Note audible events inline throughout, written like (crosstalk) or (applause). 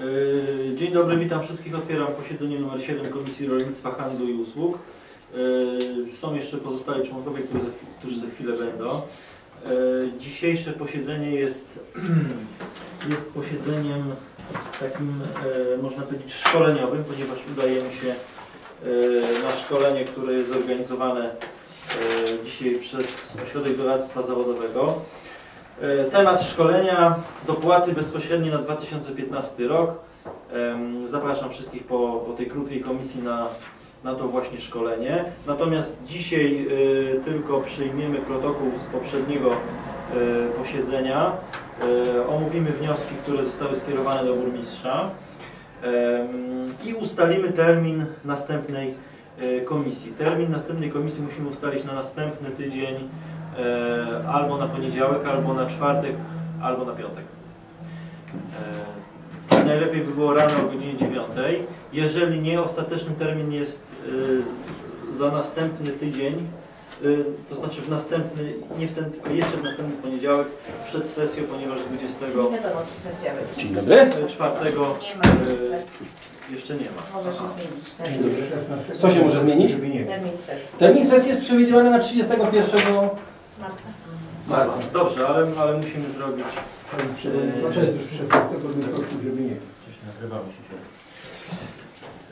Yy, Dzień dobry, witam wszystkich. Otwieram posiedzenie numer 7 Komisji Rolnictwa, Handlu i Usług. Yy, Są jeszcze pozostali członkowie, którzy za, chwilę będą. Yy, Dzisiejsze posiedzenie jest, (clears throat) jest posiedzeniem takim, można powiedzieć, szkoleniowym, ponieważ udajemy się na szkolenie, które jest zorganizowane dzisiaj przez Ośrodek Doradztwa Zawodowego. E, Temat szkolenia dopłaty bezpośrednie na 2015 rok. Zapraszam wszystkich po, po tej krótkiej komisji na, na to właśnie szkolenie. Natomiast dzisiaj e, tylko przyjmiemy protokół z poprzedniego e, posiedzenia. Omówimy wnioski, które zostały skierowane do burmistrza i ustalimy termin następnej komisji. Termin następnej komisji musimy ustalić na następny tydzień albo na poniedziałek, albo na czwartek, albo na piątek. E, najlepiej by było rano o godzinie 9. Jeżeli nie, ostateczny termin jest e, za następny tydzień, e, to znaczy w następny, nie w ten, tylko jeszcze w następny poniedziałek, przed sesją, ponieważ 20 Nie wiadomo, czy sesja będzie. Dzień dobry. czwartego Nie ma jeszcze. jeszcze nie ma. Może się zmienić. Co się może zmienić? Termin sesji. Termin sesji jest przewidywany na 31 Marta? marca. Dobrze, ale, ale musimy zrobić. Co jest już przewidywany? żeby nie. Coś nagrywamy się.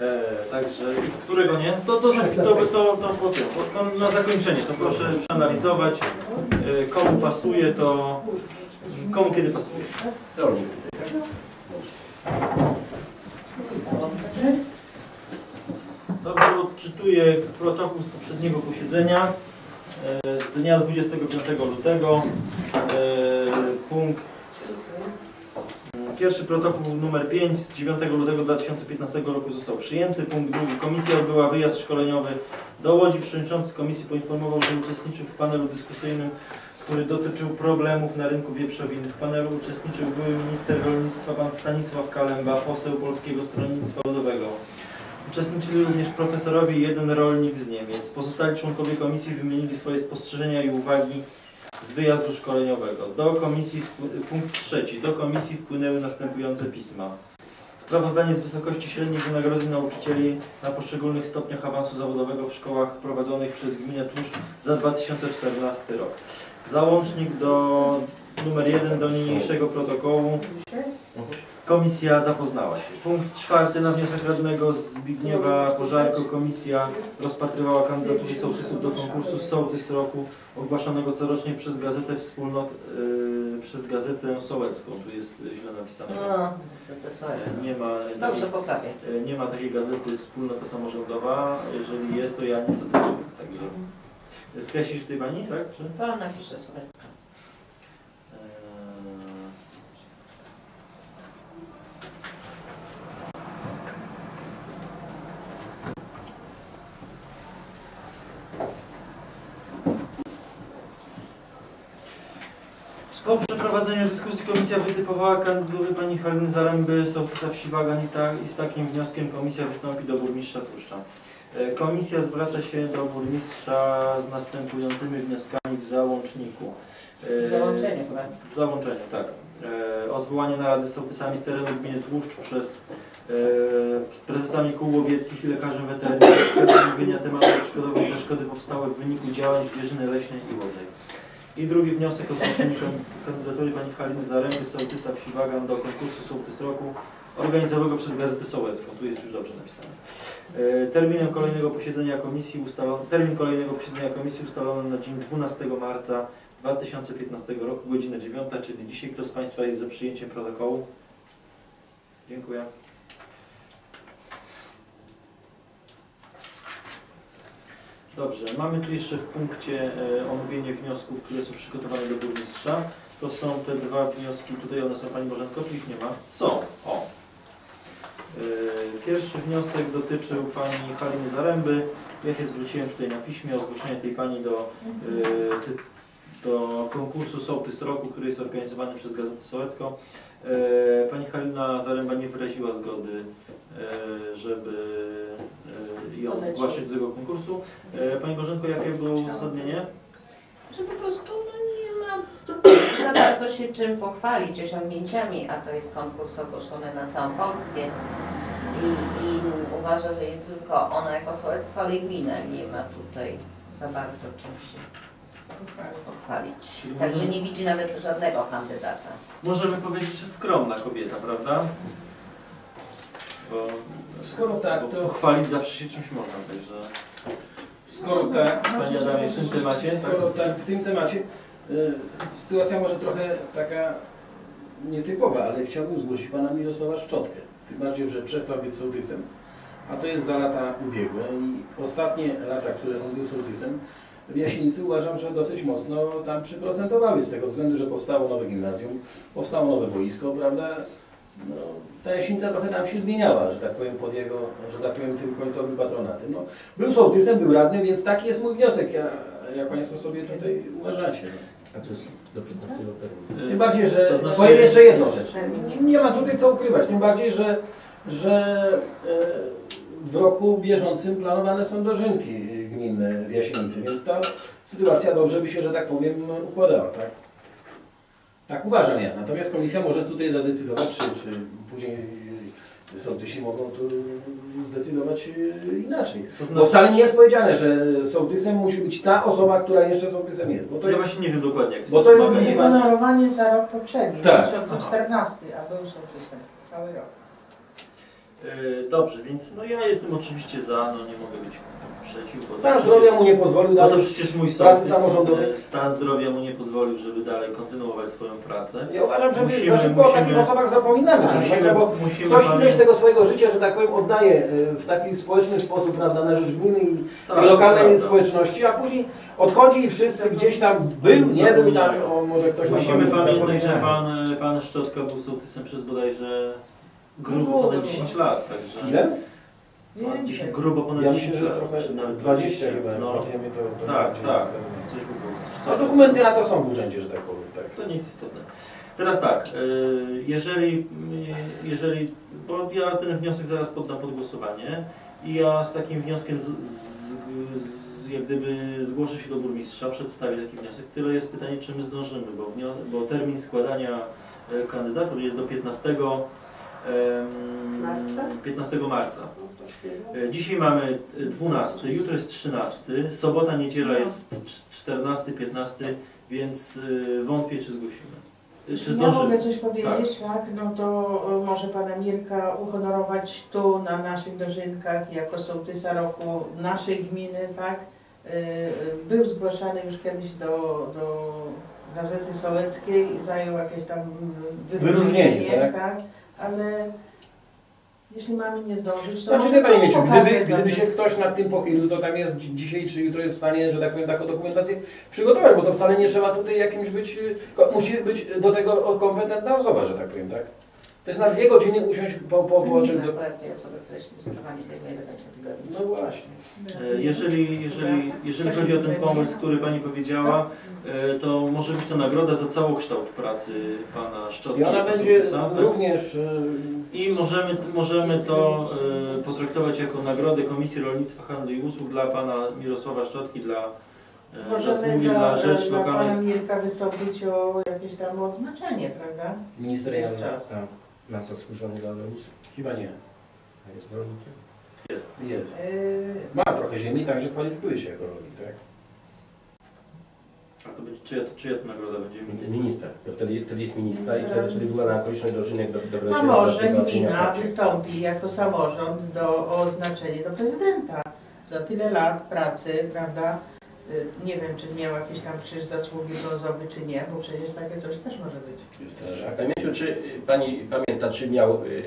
E, także, którego nie? To, to, to, to, to, to, to na zakończenie, to proszę przeanalizować, e, komu pasuje, to komu kiedy pasuje. Dobrze, odczytuję protokół z poprzedniego posiedzenia e, z dnia 25 lutego. E, Punkt Pierwszy protokół numer 5 z 9 lutego 2015 roku został przyjęty. Punkt drugi. Komisja odbyła wyjazd szkoleniowy do Łodzi. Przewodniczący komisji poinformował, że uczestniczył w panelu dyskusyjnym, który dotyczył problemów na rynku wieprzowiny. W panelu uczestniczył były minister rolnictwa pan Stanisław Kalemba, poseł Polskiego Stronnictwa Ludowego. Uczestniczyli również profesorowie i jeden rolnik z Niemiec. Pozostali członkowie komisji wymienili swoje spostrzeżenia i uwagi z wyjazdu szkoleniowego. Do komisji, punkt trzeci, do komisji wpłynęły następujące pisma. Sprawozdanie z wysokości średnich wynagrodzeń nauczycieli na poszczególnych stopniach awansu zawodowego w szkołach prowadzonych przez gminę Tłuszcz za 2014 rok. Załącznik do numer 1 do niniejszego protokołu. Komisja zapoznała się. Punkt czwarty na wniosek radnego Zbigniewa Pożarko komisja rozpatrywała kandydatury sołtysów do konkursu Sołtys Roku ogłaszanego corocznie przez gazetę wspólnot, yy, przez gazetę sołecką. Tu jest źle napisane. No, to. Nie ma, Dobrze, poprawię. takiej, nie ma takiej gazety wspólnota samorządowa. Jeżeli jest, to ja nic o tym nie wiem. Także skreślić tutaj pani, tak? Czy? Pan napisze sobie. Po przeprowadzeniu dyskusji komisja wytypowała kandydatury pani Haliny Zaręby, sołtysa wsi Waganita i z takim wnioskiem komisja wystąpi do burmistrza Tłuszcza. E, Komisja zwraca się do burmistrza z następującymi wnioskami w załączniku. E, W załączeniu chyba. w załączeniu, tak. E, o zwołanie narady z sołtysami z terenu gminy Tłuszcz przez z prezesami kół łowieckich i lekarzem weterynarzem w celu omówienia tematu odszkodowań za szkody powstałe w wyniku działań zwierzyny leśnej i łodzej. I drugi wniosek o zgłoszenie kan- kandydatury pani Haliny Zaręby sołtysa wsi Wagan do konkursu Sołtys Roku organizowanego przez Gazetę Sołecką. Tu jest już dobrze napisane. E, Terminem kolejnego posiedzenia komisji ustalono, termin kolejnego posiedzenia komisji ustalono na dzień 12 marca 2015 roku, godzina 9, czyli dzisiaj. Kto z Państwa jest za przyjęciem protokołu? Dziękuję. Dobrze, mamy tu jeszcze w punkcie e, omówienie wniosków, które są przygotowane do burmistrza. To są te dwa wnioski, tutaj one są Pani Bożenko, ich nie ma? Są, o. E, Pierwszy wniosek dotyczył Pani Haliny Zaręby. Ja się zwróciłem tutaj na piśmie o zgłoszenie tej Pani do e, do konkursu Sołtys Roku, który jest organizowany przez Gazetę Sołecką. Pani Halina Zaręba nie wyraziła zgody, żeby ją Odejść. zgłaszać do tego konkursu. E, Pani Bożenko, jakie było uzasadnienie? Że po prostu no, nie ma za bardzo się czym pochwalić, osiągnięciami, a to jest konkurs ogłoszony na całą Polskę. I, I uważa, że nie tylko ona jako sołectwo, ale i gmina nie ma tutaj za bardzo czym się pochwalić. Także nie widzi nawet żadnego kandydata. Możemy powiedzieć, że skromna kobieta, prawda? Bo Skoro tak, to... pochwalić zawsze się czymś można, także... Skoro tak... Panie Adamie, w tym temacie? Tak? Skoro tak, w tym temacie... y, Sytuacja może trochę taka nietypowa, ale chciałbym zgłosić pana Mirosława Szczotkę. Tym bardziej, że przestał być sołtysem, a to jest za lata ubiegłe i ostatnie lata, które on był sołtysem, w Jasienicy uważam, że dosyć mocno tam przyprocentowały z tego względu, że powstało nowe gimnazjum, powstało nowe boisko, prawda? No, ta Jasienica trochę tam się zmieniała, że tak powiem, pod jego, że tak powiem, tym końcowym patronatem. No, był sołtysem, był radnym, więc taki jest mój wniosek, ja, jak Państwo sobie tutaj uważacie. No. A to jest do 15 terminu. Tym bardziej, że To znaczy- powiem jeszcze jedną rzecz. Nie ma tutaj co ukrywać, tym bardziej, że, że e, w roku bieżącym planowane są dożynki gminne w Jasienicy, więc ta sytuacja dobrze by się, że tak powiem, układała, tak? Tak uważam ja. Natomiast komisja może tutaj zadecydować, czy, czy później sołtysi mogą tu zdecydować e, inaczej. To Bo znaczy, wcale nie jest powiedziane, że sołtysem musi być ta osoba, która jeszcze sołtysem jest. Bo to ja jest właśnie nie wiem dokładnie, jak Bo to jest- mamy- nie ma- Honorowanie za rok poprzedni, Tak. 2014, a był sołtysem cały rok. Y, Dobrze, więc no ja jestem oczywiście za, no nie mogę być przeciw, bo stan zdrowia mu nie pozwolił No to dalej. przecież mój pracy samorządowej. y, stan zdrowia mu nie pozwolił, żeby dalej kontynuować swoją pracę. Ja uważam, że my Musimy- za szybko o takich musimy- osobach zapominamy, Musimy, Państwa, bo musimy ktoś ileś pamiętać- tego swojego życia, że tak powiem, oddaje y, w taki społeczny sposób, prawda, na rzecz gminy i, Tak, lokalnej prawda. społeczności, a później odchodzi i wszyscy gdzieś tam był, nie był tam, o, może ktoś Musimy pamiętać, że pan, pan Szczotka był sołtysem przez bodajże grubo Długo ponad było. 10 lat, także... Ile? 10, Więcej. grubo ponad Ja 10 myślę, lat, czy nawet 20 chyba, no, to, to tak, tak, coś by było. Coś, A coś dokumenty na to są w urzędzie, że tak powiem, tak. To nie jest istotne. Teraz tak, y, jeżeli, y, jeżeli, bo ja ten wniosek zaraz poddam pod głosowanie i ja z takim wnioskiem z, z, z, jak gdyby zgłoszę się do burmistrza, przedstawię taki wniosek. Tyle jest pytanie, czy my zdążymy, bo, bo termin składania e, kandydatur jest do 15, em, Marca? 15 marca. E, Dzisiaj mamy e, 12, jutro jest 13, sobota, niedziela No. jest cz- 14, 15, więc e, wątpię, czy zgłosimy. E, Czy ja mogę coś powiedzieć, tak, no to może Pana Mirka uhonorować tu na naszych dożynkach jako sołtysa roku naszej gminy, tak. Był zgłaszany już kiedyś do, do Gazety Sołeckiej, zajął jakieś tam Wyróżnienie, wyróżnienie, tak? tak, ale jeśli mamy nie zdążyć, to Znaczy, wie Pani to Mieciu, gdyby, gdyby się ktoś nad tym pochylił, to tam jest dzi- dzisiaj czy jutro jest w stanie, że tak powiem, taką dokumentację przygotować, bo to wcale nie trzeba tutaj jakimś być, musi być do tego kompetentna osoba, że tak powiem, tak? To jest na dwie godziny usiąść po, po, po czym... Do... Końca tygodnia. No właśnie. E, Jeżeli, jeżeli, jeżeli chodzi o ten pomysł, który Pani powiedziała, e, to może być to nagroda za całokształt pracy Pana Szczotki. I ona będzie tak? również... y, I możemy, możemy to e, potraktować jako nagrodę Komisji Rolnictwa, Handlu i Usług dla Pana Mirosława Szczotki, dla e, Możemy dla, dla rzecz dla Pana Mirka wystąpić o jakieś tam odznaczenie, prawda? Czas. Tak. Na zasłużony dla rolnictwa. Chyba nie. A jest rolnikiem. jest. Jest. Yy, Ma trochę ziemi, także kwalifikuje się jako rolnik, tak? A to będzie, czyja, czyja to nagroda będzie ministra? Minister. To wtedy, wtedy jest ministra i wtedy, wtedy była na okoliczność dożynek do, do A może gmina wystąpi jako samorząd do, o oznaczenie do prezydenta za tyle lat pracy, prawda? Y, Nie wiem, czy miał jakieś tam krzyż zasługi brązowy, czy nie, bo przecież takie coś też może być. Jest strażak. Panie Mieciu, czy y, Pani pamięta, czy miał y,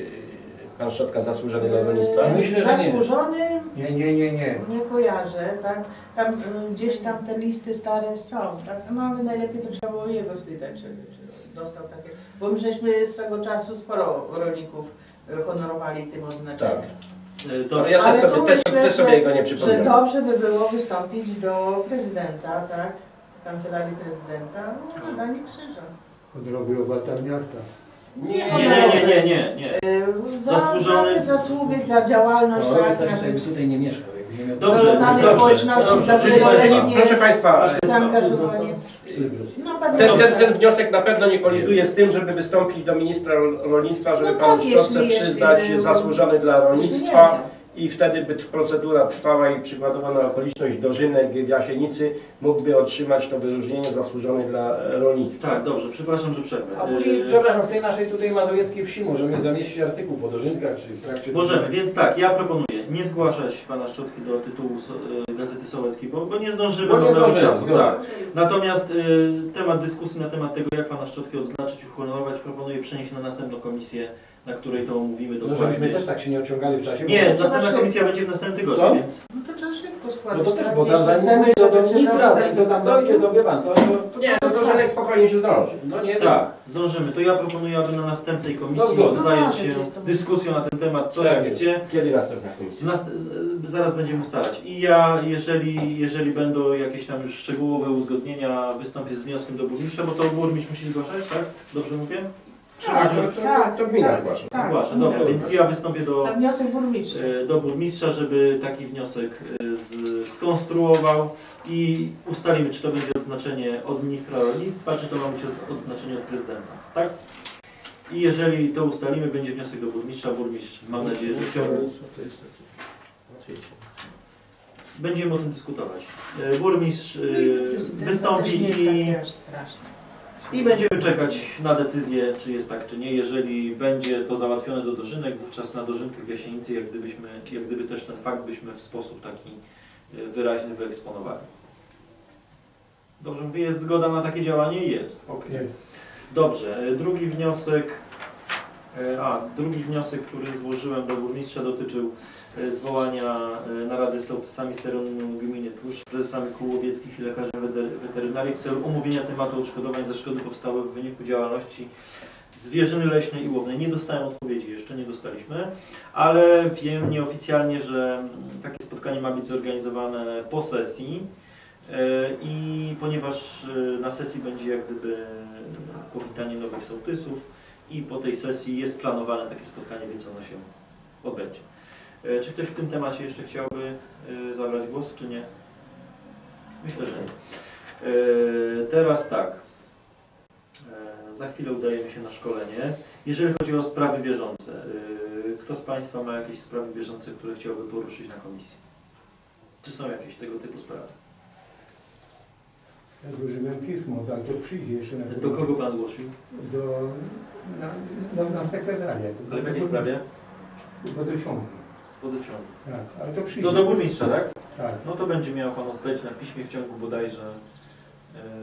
Pan Szczotka zasłużony dla rolnictwa? Myślę, że nie. Zasłużony Nie, nie, nie, nie. nie kojarzę, tak? Tam y, gdzieś tam te listy stare są, tak? No ale najlepiej to trzeba było jego spytać, czy, czy dostał takie. Bo my żeśmy swego czasu sporo rolników honorowali tym oznaczeniem. Tak. E, Ale Dobrze, ja też sobie, też, myślę, też sobie że- jego nie Że przypominam. dobrze by było wystąpić do prezydenta, tak? Kancelarii prezydenta o nadanie krzyża. Honorowy obywatel miasta. nie, nie, nie, nie, nie, nie. Za, Zasłużony- za zasługi, za działalność, No, tak, na jakby tutaj nie mieszkał. Jakby nie miał... Dobrze, lokalnej dobrze, społeczności, dobrze, za proszę Państwa. wieloletnie Proszę Państwa, zaangażowanie. No, pan ten, ten, ten wniosek na pewno nie koliduje z tym, żeby wystąpić do ministra rolnictwa, żeby No panu tak, Szczotce przyznać był- zasłużony dla rolnictwa. I wtedy by procedura trwała i przykładowo na okoliczność dożynek w Jasienicy mógłby otrzymać to wyróżnienie zasłużone dla e, rolnictwa. Tak, dobrze, przepraszam, że przerwę. A później, E, przepraszam, w tej naszej tutaj mazowieckiej wsi możemy zamieścić artykuł po dożynkach, czy w trakcie... Możemy, więc tak, ja proponuję nie zgłaszać pana Szczotki do tytułu e, Gazety Sołeckiej, bo, bo nie zdążymy, Bo nie zdążymy, czasu. Tak. Natomiast y, temat dyskusji na temat tego, jak pana Szczotki odznaczyć, uhonorować, proponuję przenieść na następną komisję, na której to omówimy No dokładnie. żebyśmy też tak się nie ociągali w czasie. Nie, następna komisja będzie w następnym tygodniu, Co? więc No to szybko składać. No to też, tak? bo tam zanim chcemy, mówię do, następny i to tam dojdzie, to wie pan, to... to Nie, do dożynek spokojnie się zdąży. no nie tak, zdążymy. To ja proponuję, aby na następnej No komisji zgoda. zająć No, się to jest to- dyskusją na ten temat, co jak gdzie. Kiedy następna komisja? Nas, zaraz będziemy ustalać. I ja, jeżeli, jeżeli będą jakieś tam już szczegółowe uzgodnienia, wystąpię z wnioskiem do burmistrza, bo to burmistrz musi zgłaszać, tak? Dobrze mówię? Tak, to, to, tak, to gmina tak. zgłasza. Tak, Zgłasza, dobra, więc ja wystąpię do, Na wniosek burmistrza. e, do burmistrza, żeby taki wniosek e, z, skonstruował i ustalimy, czy to będzie odznaczenie od ministra rolnictwa, czy to ma być od, odznaczenie od prezydenta, tak? I jeżeli to ustalimy, będzie wniosek do burmistrza, burmistrz, mam nadzieję, że w ciągu Będziemy o tym dyskutować. E, Burmistrz No wystąpi i, i będziemy czekać na decyzję, czy jest tak, czy nie. Jeżeli będzie to załatwione do dożynek, wówczas na dożynkach w Jasienicy, jak, gdybyśmy, jak gdyby też ten fakt byśmy w sposób taki e, wyraźny wyeksponowali. Dobrze mówię, jest zgoda na takie działanie? Jest. Okay. Jest. Dobrze, e, drugi wniosek, e, a drugi wniosek, który złożyłem do burmistrza dotyczył zwołania e, narady z sołtysami z terenu gminy Tłuszcz, prezesami kół łowieckich i lekarzem weter- weterynarii w celu omówienia tematu odszkodowań za szkody powstałe w wyniku działalności zwierzyny leśnej i łownej. Nie dostałem odpowiedzi, jeszcze nie dostaliśmy, ale wiem nieoficjalnie, że takie spotkanie ma być zorganizowane po sesji e, i ponieważ e, na sesji będzie jak gdyby powitanie nowych sołtysów i po tej sesji jest planowane takie spotkanie, więc ono się odbędzie. E, Czy ktoś w tym temacie jeszcze chciałby e, zabrać głos, czy nie? Myślę, że nie. E, Teraz tak. Za chwilę udajemy się na szkolenie. Jeżeli chodzi o sprawy bieżące, kto z Państwa ma jakieś sprawy bieżące, które chciałby poruszyć na komisji? Czy są jakieś tego typu sprawy? Ja złożyłem pismo, tak to przyjdzie jeszcze na Do kogo Pan zgłosił? Do, na, no, na sekretariat. Ale w jakiej sprawie? Wodociągu. Wodociągu. Tak, ale to przyjdzie. To do burmistrza, tak? Tak. No to będzie miał Pan odpowiedź na piśmie w ciągu bodajże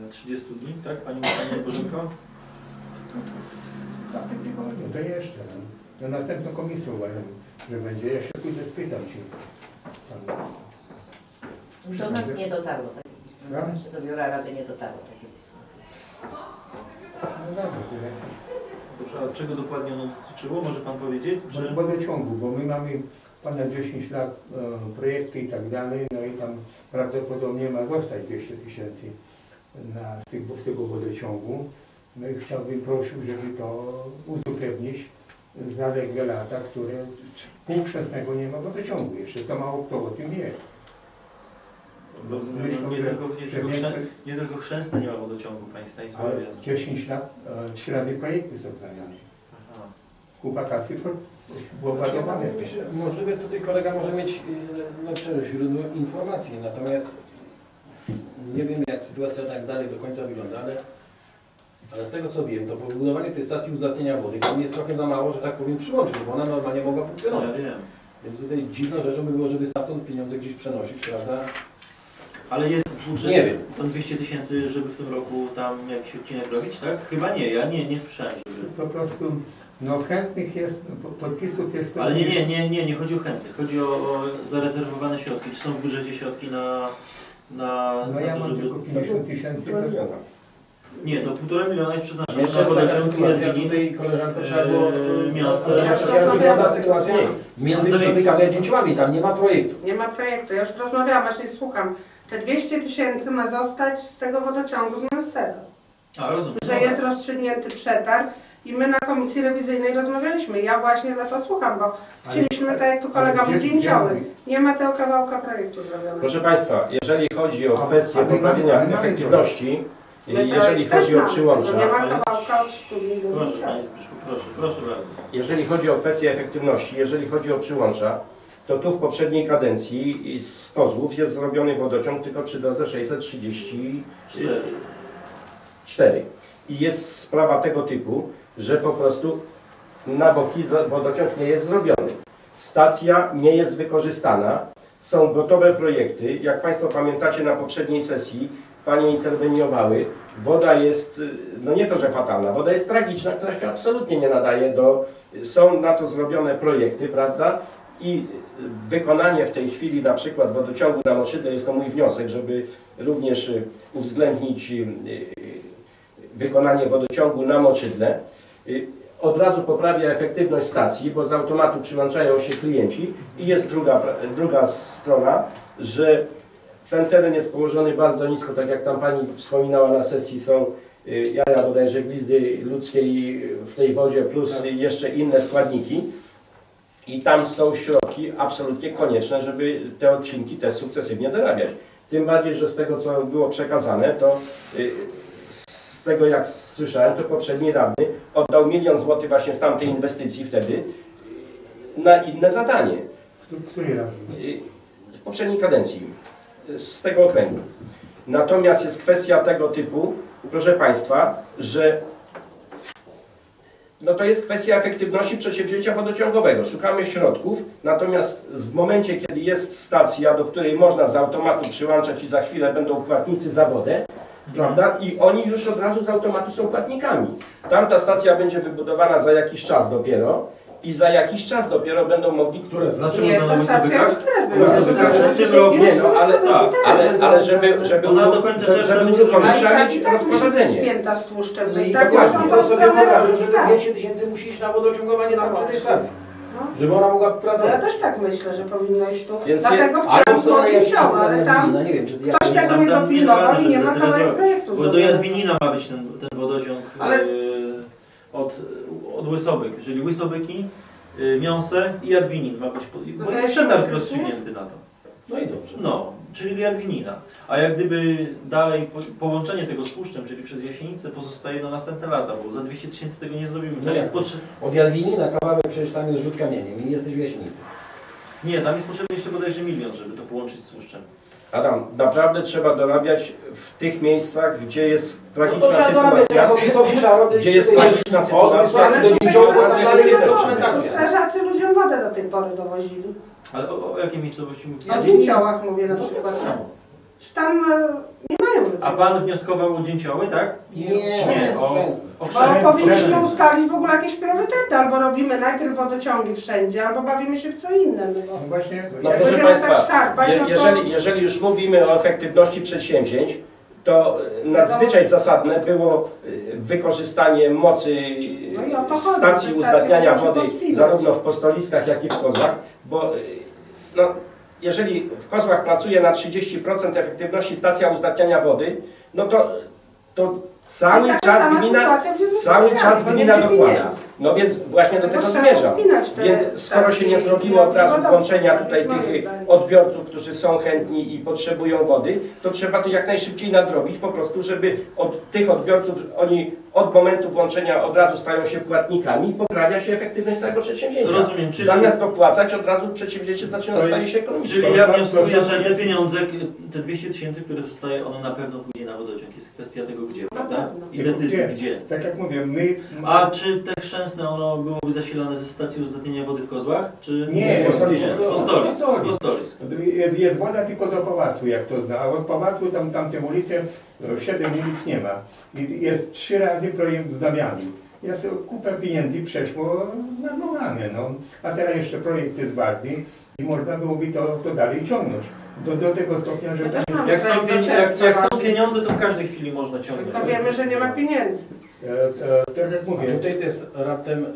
e, 30 dni, tak? Pani, Pani Bożenko? Tak, no to jeszcze. No. Na następną komisję uważam, że będzie. Ja się pójdę spytam Cię. Do nas nie dotarło takie pismo. Ja? Znaczy do biura rady nie dotarło takie pismo. No dobra, tyle. Dobrze, a czego dokładnie ono dotyczyło? Może Pan powiedzieć? Czy... Czy... Wodociągu, bo my mamy ponad 10 lat e, projekty i tak dalej, no i tam prawdopodobnie ma zostać 200 tysięcy na z, tych, z tego wodociągu. No i chciałbym prosił, żeby to uzupełnić zaległe lata, które pół chrzestnego nie ma wodociągu jeszcze, to mało kto o tym wie. Rozumiem, Myślą, nie, że- tylko, nie, tylko chrzę, nie tylko chrzęsne nie ma wodociągu Państwa sprawie. Ale 10 lat, e, trzy razy projekty są zamiany. Kasy to było Znaczy, ładowane. tam myślę, możliwe tutaj kolega może mieć y, lepsze źródło informacji, natomiast nie wiem jak sytuacja tak dalej do końca wygląda, ale, ale z tego co wiem, to po wybudowaniu tej stacji uzdatnienia wody tam jest trochę za mało, że tak powiem, przyłączyć, bo ona normalnie mogła No, ja funkcjonować. wiem. Więc tutaj dziwną rzeczą by było, żeby stamtąd pieniądze gdzieś przenosić, prawda? Ale jest w budżecie Nie wiem. tam 200 tysięcy, żeby w tym roku tam jakiś odcinek robić, tak? Chyba nie, ja nie, nie słyszałem, żeby... Po prostu, no chętnych jest, po- podpisów jest. Ale nie, nie, nie, nie, nie chodzi o chętnych, chodzi o, o zarezerwowane środki. Czy są w budżecie środki na, na, No na ja to, mam żeby... tylko 50 tysięcy. Miliona. Nie, to półtora miliona jest przeznaczone Jeszcze na i sytuacja, Jadwigi. tutaj koleżanko trzeba było... Eee, miasto- Zobaczyć, jak wygląda sytuacja między. Wysokami a Dzięciołami, tam nie ma projektu. Nie ma projektu. Ja już rozmawiałam, właśnie słucham. Te 200 tysięcy ma zostać z tego wodociągu z Miastego. A, rozumiem. Że jest rozstrzygnięty przetarg i my na komisji rewizyjnej rozmawialiśmy. Ja właśnie za to słucham, bo chcieliśmy, tak jak tu kolega mówi, gdzie- Nie ma tego kawałka projektu zrobionego. Proszę Państwa, jeżeli chodzi o kwestię poprawienia efektywności, My Jeżeli chodzi o przyłącza, Nie ma kawałka od studni do Proszę Wrocławia. Panie Zbyszku, proszę, proszę bardzo. jeżeli chodzi o kwestię efektywności, jeżeli chodzi o przyłącza, to tu w poprzedniej kadencji z Kozłów jest zrobiony wodociąg tylko przy drodze 634. Cztery. I jest sprawa tego typu, że po prostu na boki wodociąg nie jest zrobiony. Stacja nie jest wykorzystana. Są gotowe projekty. Jak Państwo pamiętacie na poprzedniej sesji, Panie interweniowały. Woda jest, y, no nie to, że fatalna, woda jest tragiczna, która się absolutnie nie nadaje do... Są na to zrobione projekty, prawda? I y, wykonanie w tej chwili na przykład wodociągu na Moczydle jest to mój wniosek, żeby również y, uwzględnić y, y, wykonanie wodociągu na Moczydle. Od razu poprawia efektywność stacji, bo z automatu przyłączają się klienci i jest druga, druga strona, że ten teren jest położony bardzo nisko, tak jak tam Pani wspominała na sesji, są y, jaja bodajże glizdy ludzkiej w tej wodzie plus y, jeszcze inne składniki. I tam są środki absolutnie konieczne, żeby te odcinki też sukcesywnie dorabiać. Tym bardziej, że z tego co było przekazane, to y, tego jak słyszałem, to poprzedni radny oddał milion złotych właśnie z tamtej inwestycji wtedy na inne zadanie Który- Który raz? y, w poprzedniej kadencji z tego okręgu. Natomiast jest kwestia tego typu, proszę Państwa, że no to jest kwestia efektywności przedsięwzięcia wodociągowego. Szukamy środków, natomiast w momencie, kiedy jest stacja, do której można z automatu przyłączać i za chwilę będą płatnicy za wodę, prawda? I oni już od razu z automatu są płatnikami. Tamta stacja będzie wybudowana za jakiś czas dopiero i za jakiś czas dopiero będą mogli... Które Znaczy Nie, można na ta stacja Łysybykach? już teraz Łysy będzie Bykach zrobiona. w tym roku. Nie, no, ale- tak, Ale, będą ale żeby, żeby, Ona do końca czerwca będzie uruchomić, A i trzeba tak, mieć tak rozprowadzenie. spięta z tłuszczem. No I tak dokładnie, to sobie tak. 200 tysięcy musi iść na wodociągowanie tam przy tej stacji. No. Żeby ona mogła No ja pracować. też tak myślę, że powinno iść tu. Więc Dlatego chciałam złożyć sioła, ale tam Jadwinina, nie wiem, czy ja ktoś nie tego nie dopilnował i nie ma zrobić. projektu Bo do. Jadwinina ma być ten, ten wodociąg Ale- y, od, od Łysobyk, czyli Łysobyki, y, Miąsę i Jadwinin ma być, No bo to jest ja przetarg rozstrzygnięty na to. No i dobrze. No, czyli do Jadwinina. A jak gdyby dalej po, połączenie tego z Puszczem, czyli przez Jasienicę pozostaje na następne lata, bo za 200 tysięcy tego nie zrobimy. No jest potrzeb... Od Jadwini na kawałek przecież tam jest rzut kamieniem i nie jesteś w Jasienicy. Nie, tam jest potrzebny jeszcze bodajże milion, żeby to połączyć z Puszczem. Adam, naprawdę trzeba dorabiać w tych miejscach, gdzie jest No to tragiczna teraz sytuacja. trzeba robić Gdzie jest tragiczna sytuacja, Ale do dokumentacja. Strażacy ludziom wodę do tej pory dowozili. Ale o, o jakiej miejscowości mówimy? O dzięciołach mówię na No przykład. Że Tam e, nie mają ludzi. A pan wnioskował o dzięcioły, tak? Nie, Nie, nie, o-. O Bo powinniśmy ustalić w ogóle jakieś priorytety. Albo robimy najpierw wodociągi wszędzie, albo bawimy się w co inne. No bo No właśnie, No jak proszę tak Państwa, szarpać, Je, no to... jeżeli, jeżeli już mówimy o efektywności przedsięwzięć, to e, nadzwyczaj zasadne było e, wykorzystanie mocy No chodzi, stacji uzdatniania wody zarówno w Postoliskach, jak i w Kozłach, bo no, jeżeli w Kozłach pracuje na 30% efektywności stacja uzdatniania wody, no to, to cały czas gmina, cały czas nie gmina dokłada. pieniędzy. No więc właśnie do Tylko tego zmierzam. Więc skoro się nie zrobiło i od razu włączenia tutaj tych odbiorców, którzy są chętni i potrzebują wody, to trzeba to jak najszybciej nadrobić po prostu, żeby od tych odbiorców oni od momentu włączenia od razu stają się płatnikami i poprawia się efektywność całego przedsięwzięcia. Rozumiem, czyli, Zamiast dopłacać, od razu przedsięwzięcie zaczyna staje się ekonomiczne. czyli ja wnioskuję, że te pieniądze, te 200 tysięcy, które zostaje, ono na pewno pójdzie na wodociąg. Jest kwestia tego gdzie, prawda? I decyzji gdzie? tak jak mówię, my... A czy te chrzęsne ono byłoby zasilane ze stacji uzdatnienia wody w Kozłach? Czy Nie, z Postolic? z Z. Z. Jest, jest woda tylko do pałacu, jak to zna, a od pałacu tam tamte ulice, e, siedem ulic nie ma. I jest trzy razy projekt zdawiany. Jest kupę pieniędzy przeszło zmarnowane, no. A teraz jeszcze projekt jest warty i można byłoby to, to dalej ciągnąć. Do, do tego stopnia, że tam mam Jak są, jak, jak są pieniądze, to w każdej chwili można ciągnąć. Tylko wiemy, że nie ma pieniędzy. e, e, tak jak A mówię, tutaj to jest raptem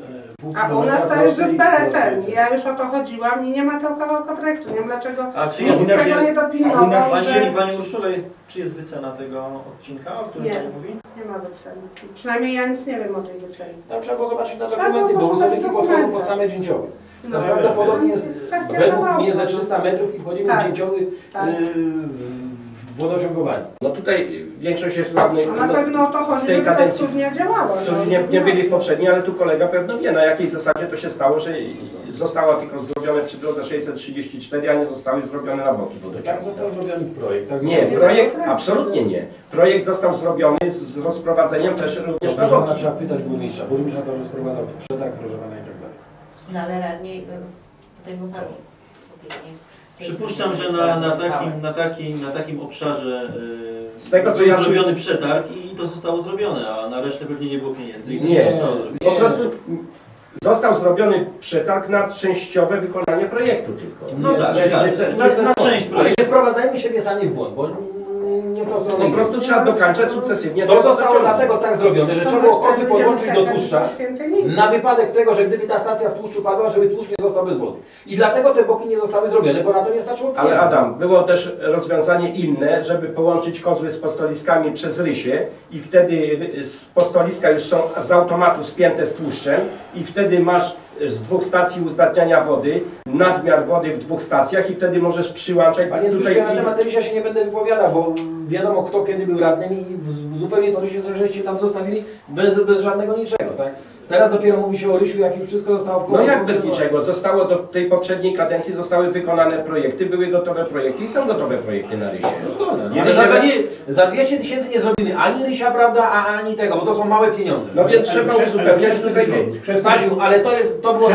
e, A u nas to jest prostej. Ja już o to chodziłam i nie ma tego kawałka projektu. Nie wiem dlaczego A czy jest, tego jest- nie a u dopilnował, Pani, że Pani Urszula, jest, czy jest wycena tego odcinka, o którym Nie. Pani mówi? nie ma wyceny. Przynajmniej ja nic nie wiem o tej wycenie. Tam trzeba było zobaczyć na Trzeba dokumenty, bo podchodzą dokumentach. pod same dzięcioły. No, No, prawdopodobnie jest kwestia według mnie ze no. 300 metrów i wchodzimy Tak. w dzięcioły Tak. yy, w wodociągowani. No tutaj większość jest radnych, A na no, pewno o to w chodzi, tej żeby ta kadencji- studnia działała. którzy no, nie, nie byli w poprzedniej, ale tu kolega pewno wie, na jakiej zasadzie to się stało, że została tylko zrobione przy drodze 634, a nie zostały zrobione na boki Tak wodociągu. został zrobiony projekt. Tak Nie, projekt absolutnie nie. Projekt został zrobiony z rozprowadzeniem też również na boki. trzeba pytać burmistrza. Burmistrz to rozprowadzał przetarg, proszę pana tak. No ale radniej y, tutaj był pani. Powinien- Przypuszczam, że na, na, takim, na, takim, na takim obszarze yy, Z tego, co ja- zrobiony przetarg i to zostało zrobione, a na resztę pewnie nie było pieniędzy i to Nie. nie zostało zrobione. Po prostu został zrobiony przetarg na częściowe wykonanie projektu tylko. No tak, tak, na, na część Ale projektu. nie wprowadzajmy siebie sami w błąd, bo nie w tą stronę Po prostu trzeba dokańczać sukcesywnie. To zostało dlatego tak zrobione, że trzeba było kozły podłączyć do tłuszcza na wypadek tego, że gdyby ta stacja w tłuszczu padła, żeby tłuszcz nie został bez wody. I dlatego te boki nie zostały zrobione, bo na to nie starczyło Ale pieniędzy. Adam, było też rozwiązanie inne, żeby połączyć kozły z postoliskami przez rysie i wtedy z postoliska już są z automatu spięte z tłuszczem i wtedy masz z dwóch stacji uzdatniania wody, nadmiar wody w dwóch stacjach i wtedy możesz przyłączać Panie ja na temat Rysia się nie będę wypowiadał, bo wiadomo kto kiedy był radnym i zupełnie to Rysie żeście tam zostawili bez, bez żadnego niczego, tak? Teraz dopiero mówi się o Rysiu, jak już wszystko zostało w No jak bez niczego? Zostało do tej poprzedniej kadencji zostały wykonane projekty, były gotowe projekty i są gotowe projekty na rysie. No zgoda, no, ale za, nie, za 200 tysięcy nie zrobimy ani Rysia, prawda, a ani tego, bo to są małe pieniądze. No więc trzeba uzupełniać tutaj. Stasiu, ale to jest, to było,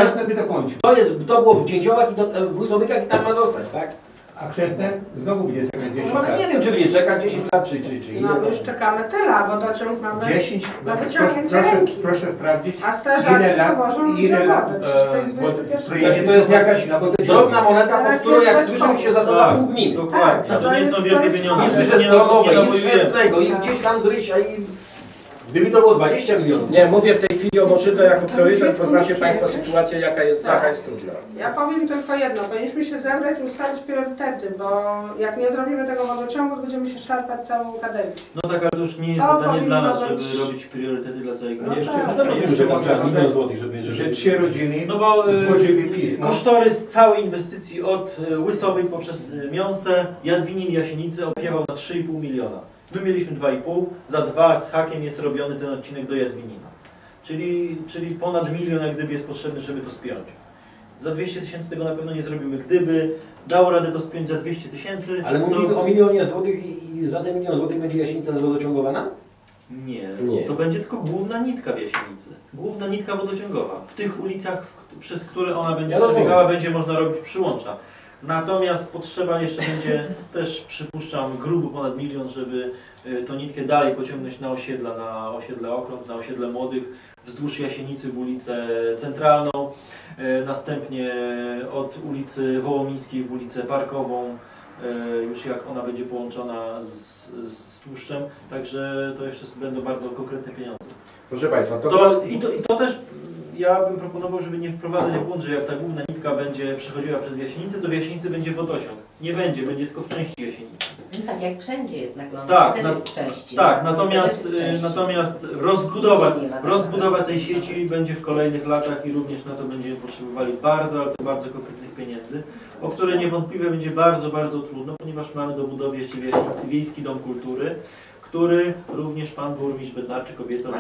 to jest, to było w Dzięciołach i do, w Łysomykach i tam ma zostać, tak? A wczesne znowu będzie czekać 10 No, ale lat. nie wiem, czy będzie czekać 10 lat, czy, czy, czy ile. No już czekamy tyle, a wodociąg mamy. 10 Na proszę, wyciągnięcie proszę, ręki. proszę sprawdzić, A strażacy ile lat, dowożą ile lat wodę. Przecież to jest e, wod- 21 projekty to jest są jakaś na wodociągu. Drobna moneta, pod którą jak słyszę się zasadza pół gminy. Dokładnie, Tak, to, to nie jest- są wielkie pieniądze. Słyszę nie- i z nawołujemy. Wczesnego, i Tak. gdzieś tam z Rysia, i gdyby to było 20 milionów. Nie, mówię w tej chwili o Moczydle jako priorytet, poznacie komisja Państwo sytuację, jaka jest, Tak. jaka jest trudna. Ja powiem tylko jedno, powinniśmy się zebrać i ustalić priorytety, bo jak nie zrobimy tego wodociągu, to będziemy się szarpać całą kadencję. No tak, ale to już nie jest To zadanie dla nas, żeby być- robić priorytety dla całej No. Jeszcze, tak. No to jeszcze tam trzeba milion złotych, żeby... że żeby... trzy rodziny No bo y, złożyli pismo. kosztorys całej inwestycji od y, Łysowej poprzez y, Miąsę, Jadwinin, Jasienicy opiewał na 3,5 miliona. My mieliśmy 2,5, za dwa z hakiem jest robiony ten odcinek do Jadwinina. Czyli, czyli ponad milion jak gdyby jest potrzebny, żeby to spiąć. Za 200 tysięcy tego na pewno nie zrobimy. Gdyby dało radę to spiąć za 200 tysięcy, Ale mówimy to... o milionie złotych i za ten milion złotych będzie Jasienica zwodociągowana? Nie, Nie. to będzie tylko główna nitka w Jasienicy. Główna nitka wodociągowa. W tych ulicach, w, przez które ona będzie Ja przebiegała, będzie można robić przyłącza. Natomiast potrzeba jeszcze będzie też, przypuszczam, grubo ponad milion, żeby y, tą nitkę dalej pociągnąć na osiedla, na osiedle Okrąg, na osiedle Młodych, wzdłuż Jasienicy w ulicę Centralną, y, następnie od ulicy Wołomińskiej w ulicę Parkową, y, już jak ona będzie połączona z, z, tłuszczem, także to jeszcze będą bardzo konkretne pieniądze. Proszę Państwa, to, To, i, to, I to też ja bym proponował, żeby nie wprowadzać w błąd, że jak ta główna nitka będzie przechodziła przez Jasienicę, to w Jasienicy będzie wodociąg. Nie będzie, będzie tylko w części Jasienicy. No tak jak wszędzie jest nagląd, Tak, też na- jest w części. Tak, No, natomiast, y, części. natomiast rozbudowa, Gdzie nie ma tak rozbudowa naprawdę. tej sieci będzie w kolejnych latach i również na to będziemy potrzebowali bardzo, ale to bardzo konkretnych pieniędzy, o które niewątpliwie będzie bardzo, bardzo trudno, ponieważ mamy do budowy jeszcze w Jasienicy Wiejski Dom Kultury, który również pan burmistrz Bednarczyk obiecał, że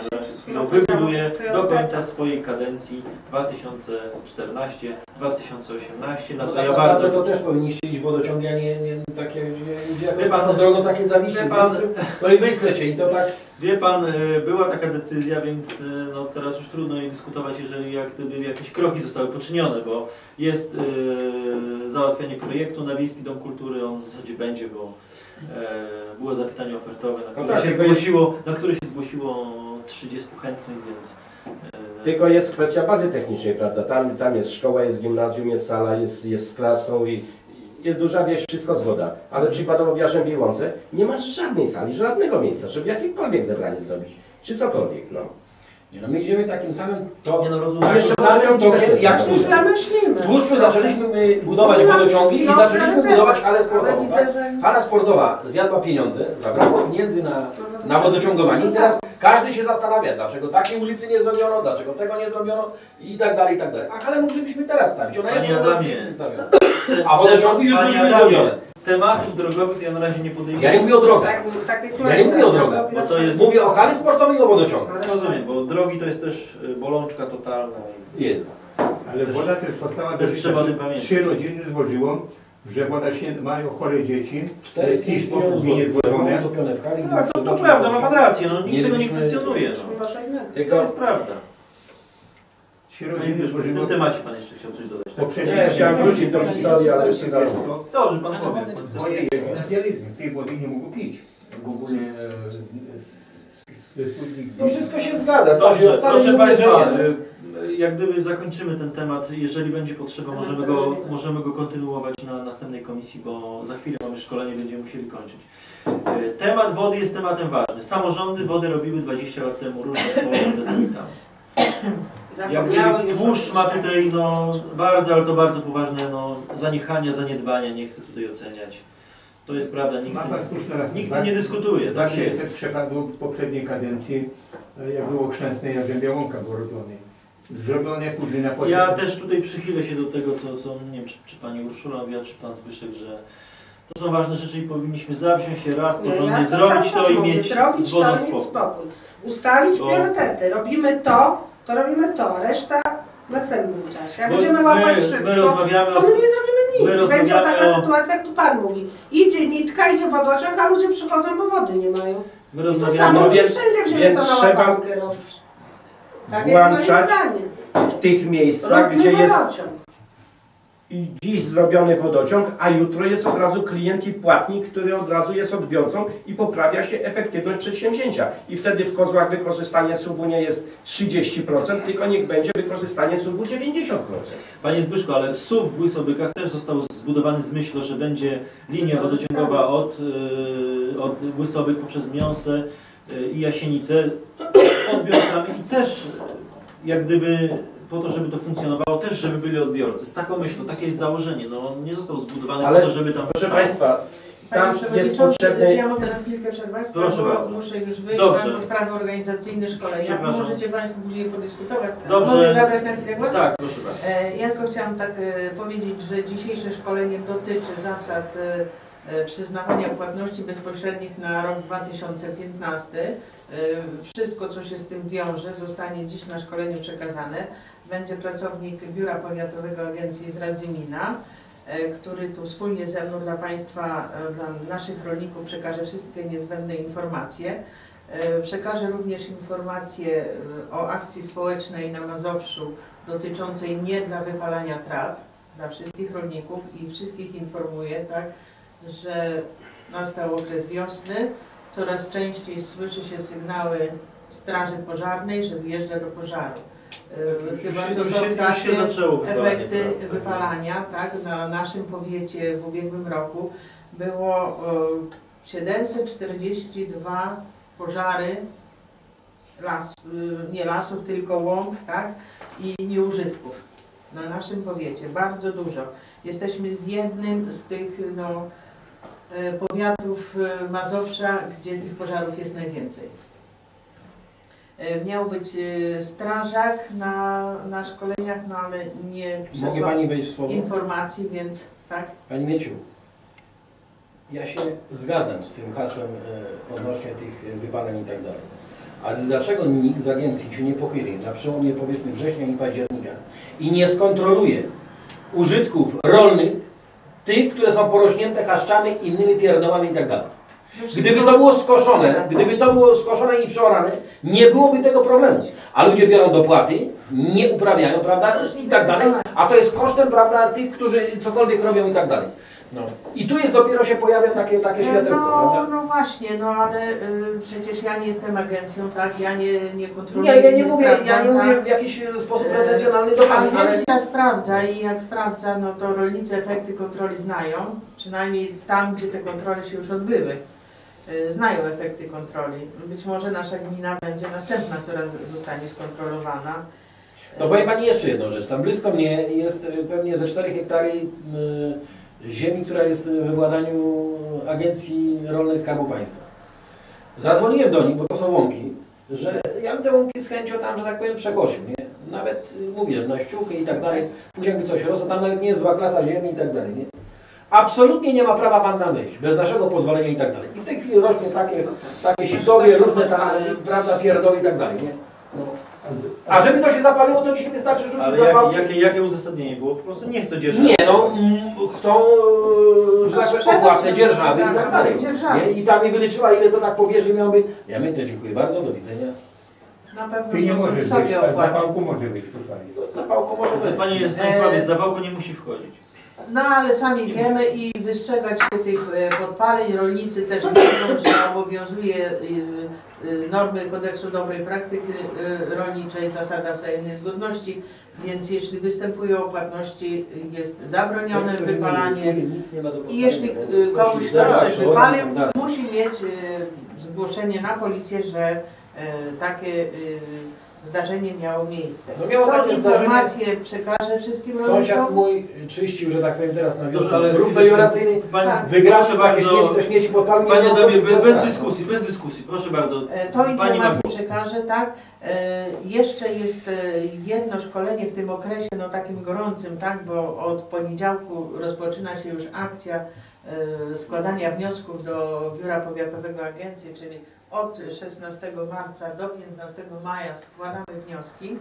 no, wybuduje do końca swojej kadencji 2014-2018, na co tak ja naprawdę bardzo... to też powinniście iść wodociągi, a nie, nie takie, gdzie, jakąś pan- drogą takie zawiści. wie pan- No i wy chcecie i to tak... Wie pan, y, była taka decyzja, więc y, no, teraz już trudno jej dyskutować, jeżeli jak gdyby jakieś kroki zostały poczynione, bo jest y, załatwianie projektu na Wiejski Dom Kultury, on w zasadzie będzie, bo e, było zapytanie ofertowe, na które, tak, się tylko jest- zgłosiło, na które się zgłosiło 30 chętnych, więc e, tylko jest kwestia bazy technicznej, prawda? Tam, tam jest szkoła, jest gimnazjum, jest sala, jest, jest z klasą i jest duża wieś, wszystko zgoda. Ale przykładowo w Jarzębiej Łące nie masz żadnej sali, żadnego miejsca, żeby jakiekolwiek zebranie zrobić. Czy cokolwiek, no. Nie, no my idziemy takim samym... To, nie no rozumiem. jeszcze samym jest jak. Już zamyślimy. W Tłuszczu zaczęliśmy my budować wodociągi i chwilą zaczęliśmy budować halę Ale sportową. widzę, Tak? że... Hala sportowa zjadła pieniądze, zabrakło pieniędzy na, No, na wodociągowanie i teraz każdy się zastanawia, dlaczego takiej ulicy nie zrobiono, dlaczego tego nie zrobiono i tak dalej, i tak dalej. A halę moglibyśmy teraz stawić, ona Adamie. stawiona. A wodociągi już Panie były zrobione. tematów drogowych to ja na razie nie podejmuję. Ja nie mówię o drogach. Tak, tak jest Ja nie mówię o drogach, bo to jest- Mówię o hali sportowej i o wodociągu. Rozumiem, bo drogi to jest też y, bolączka totalna. Jest. Ale Też- woda też powstała też do trzeba. Trzy rodziny złożyło, że woda się mają chore dzieci. 4 Pięć gminie złożone. utopione w hali. Tak, no to prawda, ma pan rację, no nikt tego nie kwestionuje. No. To jest prawda. Panie Zbyszku, w tym temacie pan jeszcze chciał coś dodać. Tak? Chciałem wrócić do historii, ale już się zaczęło. Dobrze, pan powie. Moje dializy, tej wody nie mógł pić. W ogóle e, e, studnik No wszystko się zgadza. Dobrze, proszę Państwa, jak gdyby zakończymy ten temat, jeżeli będzie potrzeba, możemy go, możemy go kontynuować na następnej komisji, bo za chwilę mamy szkolenie, będziemy musieli kończyć. Temat wody jest tematem ważnym. Samorządy wody robiły 20 lat temu różne w Polsce, tu i tam. Jak Zapomniały tłuszcz ma tutaj no, bardzo, ale to bardzo poważne no, zaniechania, zaniedbania, nie chcę tutaj oceniać. To jest prawda, nikt, rację. nikt tym nie dyskutuje, tak Właśnie jest. przypadku poprzedniej kadencji, e, jak było chrzęsne Jarzębia Łąka było robione. Zrobione później na potrzeby. Ja też tutaj przychylę się do tego, co, co nie wiem, czy, czy pani Urszula mówiła, czy pan Zbyszek, że to są ważne rzeczy i powinniśmy zawziąć się raz Nie, porządnie, ja zrobić to i mówię, mieć zrobić to i mieć spokój. spokój. Ustalić Bo- priorytety. Robimy to, to robimy to. Reszta w następnym czasie. Jak Bo będziemy łapać my, wszystko, my rozmawiamy to my nie zrobimy nic. Będzie taka o- sytuacja, jak tu Pan mówi. Idzie nitka, idzie wodociąg, a ludzie przychodzą, bo wody nie mają. My To rozmawiamy samo o... no gdzie więc- wszędzie wzięli więc to na trzeba. Tak jest moje zdanie. w tych miejscach, gdzie jest wodociąg. I dziś zrobiony wodociąg, a jutro jest od razu klient i płatnik, który od razu jest odbiorcą i poprawia się efektywność przedsięwzięcia. I wtedy w kozłach wykorzystanie suwu nie jest 30%, tylko niech będzie wykorzystanie suwu 90%. Panie Zbyszku, ale SUW w Łysobykach też został zbudowany z myślą, że będzie linia wodociągowa od, y, od Łysobyk poprzez Miąsę y, i Jasienicę (coughs) odbiorcami i też y, jak gdyby po to, żeby to funkcjonowało, też żeby byli odbiorcy. Z taką myślą, takie jest założenie. No, on nie został zbudowany Ale po to, żeby tam Proszę stał. Państwa, Panie tam jest Przewodniczący, potrzebny... czy ja mogę na chwilkę przerwać? Proszę bo bardzo. muszę już wyjść, Dobrze. mam sprawy organizacyjne szkolenia. Możecie Państwo później podyskutować. Dobrze. Mogę zabrać na chwilę głos? Tak, proszę bardzo. E, Ja tylko chciałam tak e, powiedzieć, że dzisiejsze szkolenie dotyczy zasad e, przyznawania płatności bezpośrednich na rok 2015. E, Wszystko, co się z tym wiąże, zostanie dziś na szkoleniu przekazane. Będzie pracownik Biura Powiatowego Agencji z Radzymina, e, który tu wspólnie ze mną dla Państwa, e, dla naszych rolników przekaże wszystkie niezbędne informacje. E, Przekaże również informacje o akcji społecznej na Mazowszu dotyczącej nie dla wypalania traw, dla wszystkich rolników i wszystkich informuję, tak, że nastał okres wiosny, coraz częściej słyszy się sygnały straży pożarnej, że wjeżdża do pożaru. E, Chyba to są takie wypalanie. efekty wypalania, tak, na naszym powiecie w ubiegłym roku było e, 742 pożary las, y, nie lasów, tylko łąk, tak, i nieużytków na naszym powiecie, bardzo dużo. Jesteśmy z jednym z tych no, e, powiatów e, Mazowsza, gdzie tych pożarów jest najwięcej. E, Miał być e, strażak na, na szkoleniach, no ale nie Mogę przesłał Pani wejść w słowo? informacji, więc tak. Pani Mieciu, ja się zgadzam z tym hasłem e, odnośnie tych wypaleń i tak dalej. Ale dlaczego nikt z agencji się nie pochyli na przełomie powiedzmy września i października i nie skontroluje użytków rolnych, tych, które są porośnięte chaszczami, innymi pierdołami i tak dalej. Gdyby to było skoszone, gdyby to było skoszone i przeorane, nie byłoby tego problemu. A ludzie biorą dopłaty, nie uprawiają, prawda, i tak dalej, a to jest kosztem, prawda, tych, którzy cokolwiek robią i tak dalej. No. I tu jest dopiero się pojawia takie, takie światełko, No, no właśnie, no ale y, przecież ja nie jestem agencją, tak? Ja nie, nie kontroluję, Nie, ja nie mówię, ja nie mówię tak? w jakiś sposób pretensjonalny do Pani, ale Agencja sprawdza i jak sprawdza, no to rolnicy efekty kontroli znają, przynajmniej tam, gdzie te kontrole się już odbyły. Y, Znają efekty kontroli. Być może nasza gmina będzie następna, która zostanie skontrolowana. No powiem Pani jeszcze jedną rzecz. Tam blisko mnie jest y, pewnie ze 4 hektary ziemi, która jest we władaniu Agencji Rolnej Skarbu Państwa. Zadzwoniłem do nich, bo to są łąki, że ja bym te łąki z chęcią tam, że tak powiem, przekosił, nie? Nawet y, mówię, na ściółkę i tak dalej. Później jakby coś rosło, tam nawet nie jest zła klasa ziemi i tak dalej, nie? Absolutnie nie ma prawa pan tam wejść, bez naszego pozwolenia i tak dalej. I w tej chwili rośnie takie, takie sisowie, różne tam, prawda, pierdoły i tak dalej, nie? No. A żeby to się zapaliło, to dzisiaj wystarczy rzucić Ale jak, jakie, jakie uzasadnienie było? Po prostu nie chcą dzierżawy. Nie no, mm, chcą, e, że tak powiem, opłatne dzierżawy i tak, tak dalej. dzierżawy. Nie? I tam mi wyliczyła, ile to tak pobierze miałoby. Ja my to dziękuję bardzo, do widzenia. Na pewno Ty nie możesz być, zapałku może być tutaj. No, zapałko może być. Panie Stanisławie, z zawałku nie musi wchodzić. No ale sami wiemy i wystrzegać się tych e, podpaleń. Rolnicy też wiedzą, że obowiązuje y, y, normy kodeksu dobrej praktyki rolniczej, zasada wzajemnej zgodności, więc jeśli występują opłatności, jest zabronione wypalanie. Nic nie ma do I jeśli komuś ktoś coś wypalił, tak musi mieć zgłoszenie na policję, że takie zdarzenie miało miejsce. No miało Tą takie zdarzenie. informację przekażę wszystkim Sąsiad rolnikom. mój czyścił, że tak powiem teraz na wiosnę, ale grup Panie, Tak. wygrał proszę takie śmieci, te śmieci podpalił. Panie nie Adamie, bez dyskusji, bez dyskusji, proszę bardzo. E, Pani informację przekażę, tak. E, Jeszcze jest e, jedno szkolenie w tym okresie, no takim gorącym, tak, bo od poniedziałku rozpoczyna się już akcja składania wniosków do Biura Powiatowego Agencji, czyli od 16 marca do 15 maja składamy wnioski.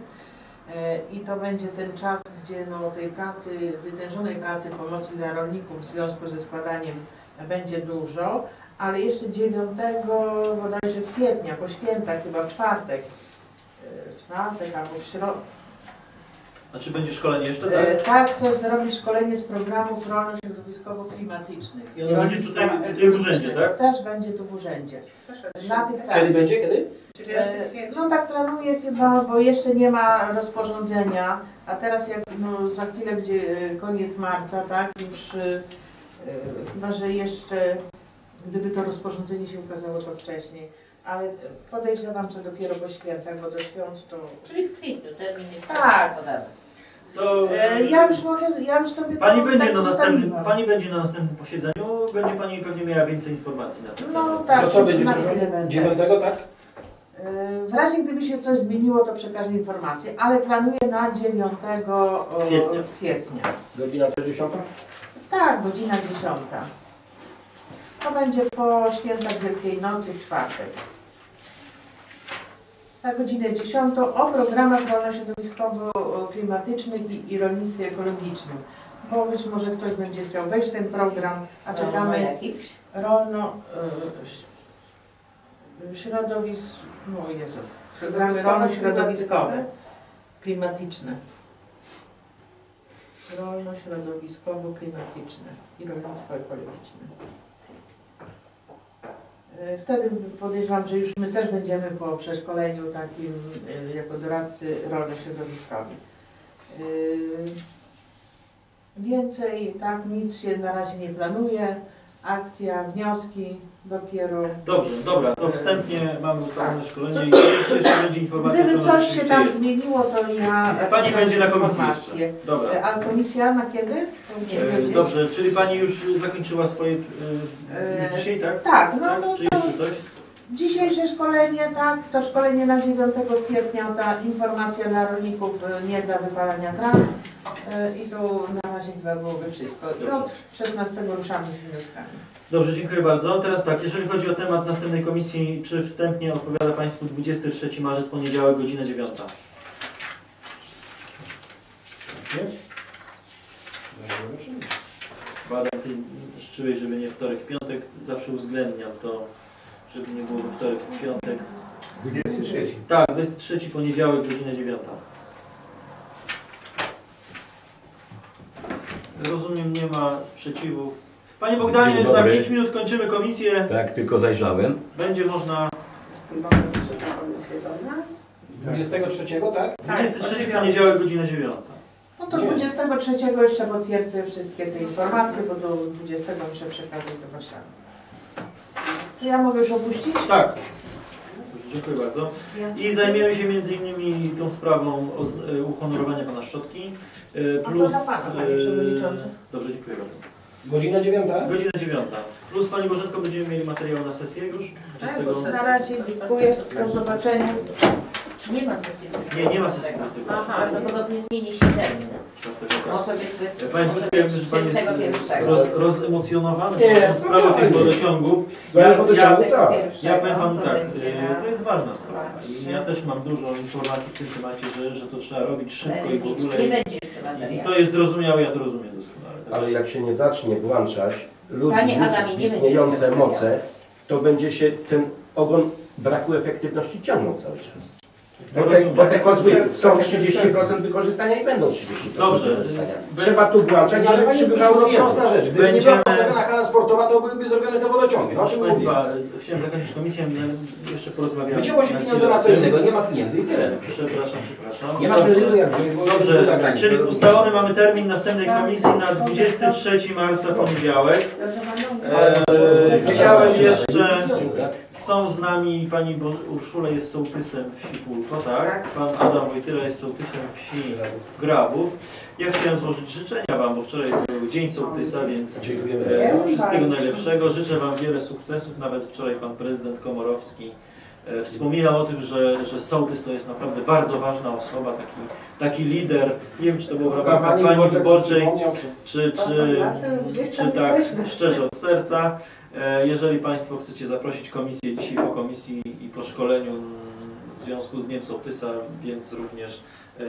E, I to będzie ten czas, gdzie no, tej pracy, wytężonej pracy pomocy dla rolników w związku ze składaniem będzie dużo, ale jeszcze 9 bodajże kwietnia, po świętach, chyba w czwartek, e, w czwartek albo w środę, Znaczy będzie szkolenie jeszcze, e, tak? tak, chcę zrobić szkolenie z programów rolno-środowiskowo-klimatycznych. I ono będzie tutaj- tutaj w urzędzie, tak? Też będzie tu w urzędzie. Na tych, tak. Kiedy będzie? Kiedy? E, No tak planuję chyba, bo jeszcze nie ma rozporządzenia, a teraz jak no, za chwilę będzie e, koniec marca, tak, już e, e, chyba, że jeszcze gdyby to rozporządzenie się ukazało to wcześniej, ale podejrzewam, że dopiero po świętach, bo do świąt to... Czyli w kwietniu termin jest Tak. podany. To E, Ja już mogę, ja już sobie pani to będzie tak na następnym, ustaliłam. pani będzie na następnym posiedzeniu, będzie pani pewnie miała więcej informacji na ten No temat. tak, No co będzie, na chwilę będę. 9, tak? E, W razie gdyby się coś zmieniło, to przekażę informację, ale planuję na 9 o, Kwietnia. kwietnia. Godzina 60? Tak, godzina 10. To będzie po świętach Wielkiej Nocy w czwartek. Na godzinę 10 o programach rolno-środowiskowo-klimatycznych i, i rolnictwie ekologicznym. Bo być może ktoś będzie chciał wejść w ten program, a Czekamy jakiś. rolno... y, środowisk... No Jezu. Programy rolno-środowiskowe, klimatyczne. Rolno-środowiskowo-klimatyczne i rolnictwo ekologiczne. E, Wtedy podejrzewam, że już my też będziemy po przeszkoleniu takim e, jako doradcy rolno-środowiskowi. E, Więcej tak nic się na razie nie planuje. Akcja, wnioski dopiero. Dobrze, dobra, to wstępnie mamy ustalone szkolenie i jeszcze będzie informacja, Gdyby coś się tam zmieniło, to ja. Pani będzie na komisji jeszcze. Dobra. E, A komisja na kiedy? E. Dobrze, czyli pani już zakończyła swoje e, E, dzisiaj, tak? Tak, no, tak? no Czy jeszcze coś? dzisiejsze szkolenie, tak, to szkolenie na 9 kwietnia, ta informacja dla rolników e, nie dla wypalania traw i tu na razie chyba byłoby wszystko. I od 16 ruszamy z wnioskami. Dobrze, dziękuję bardzo. Teraz tak, jeżeli chodzi o temat następnej komisji, czy wstępnie odpowiada Państwu 23 marzec, poniedziałek, godzina 9. Nie? Badam, ty życzyłeś, żeby nie wtorek, piątek, zawsze uwzględniam to, żeby nie było wtorek, w piątek. 23. Tak, 23 poniedziałek, godzina 9. Rozumiem, nie ma sprzeciwów. Panie Bogdanie, za dobry. 5 minut kończymy komisję. Tak, tylko zajrzałem. Będzie można Chyba komisja do nas. 23, tak? 23 poniedziałek, godzina 9. No to Nie. 23 jeszcze potwierdzę wszystkie te informacje, bo do 20 muszę przekazać do Warszawy. Czy ja mogę już opuścić? Tak. Dziękuję bardzo. I zajmiemy się między innymi tą sprawą e, uhonorowania Pana Szczotki. e, A to Plus, Pana, Panie e, Przewodniczący. Dobrze, dziękuję bardzo. Godzina 9? Godzina 9. Plus Pani Bożenko będziemy mieli materiał na sesję już? Tak, 20... bo Na razie dziękuję, do zobaczenia. Nie ma sesji. Nie, nie ma sesji 20. Aha, prawdopodobnie zmieni się termin. tak. Może być Panie ja wiem, że Pan jest 31. roz, rozemocjonowany Nie, nie, sprawą tych spokojnie. wodociągów. Ja- wodociągów, ja- tak. Ja powiem Panu tak, nas to jest ważna sprawa i ja też mam dużo informacji w tym temacie, że, że to trzeba robić szybko i w ogóle. Nie będzie jeszcze I materiału. to jest zrozumiałe, ja to rozumiem doskonale. Także- Ale jak się nie zacznie włączać ludzi Panie już Adamie, nie będzie istniejące jeszcze moce, to będzie się ten ogon braku efektywności ciągnął cały czas. Bo te, bo te kozły są 30% wykorzystania i będą 30% Dobrze, wykorzystania. Trzeba tu włączać, Ale żeby Panie przybywało prosta rzecz. Gdyby nie Będziemy- była postawiona hala sportowa, to byłyby zrobione te wodociągi. No o czym Proszę mówię? Państwa, z- chciałem zakończyć komisję, jeszcze porozmawiamy. Wycięło się pieniądze na co innego, nie ma pieniędzy i tyle. Przepraszam, przepraszam. Nie ma Dobrze. kredytu jak Dobrze, druga granica. czyli ustalony mamy termin następnej komisji na 23 marca poniedziałek. Eee, chciałem jeszcze, Tak. Są z nami pani Bo Urszula jest sołtysem wsi Pólko, tak? Tak. Pan Adam Wojtyra jest sołtysem wsi Grabów. Ja chciałem złożyć życzenia Wam, bo wczoraj był Dzień Sołtysa, więc Dziękujemy e, bardzo. wszystkiego najlepszego. Życzę Wam wiele sukcesów, nawet wczoraj Pan Prezydent Komorowski e, wspominał o tym, że, że sołtys to jest naprawdę bardzo ważna osoba, taki, taki lider. Nie wiem, czy to było w ramach Kampanii wyborczej przypomniał, czy, No czy, czy tak szczerze od serca. E, Jeżeli Państwo chcecie zaprosić komisję dzisiaj po komisji i po szkoleniu w związku z Dniem Sołtysa, więc również e,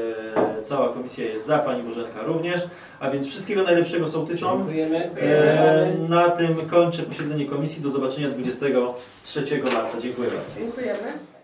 cała komisja jest za, Pani Bożenka również. A więc wszystkiego najlepszego sołtysom. Dziękujemy. E, Na tym kończę posiedzenie komisji. Do zobaczenia 23 marca. Dziękuję bardzo. Dziękujemy.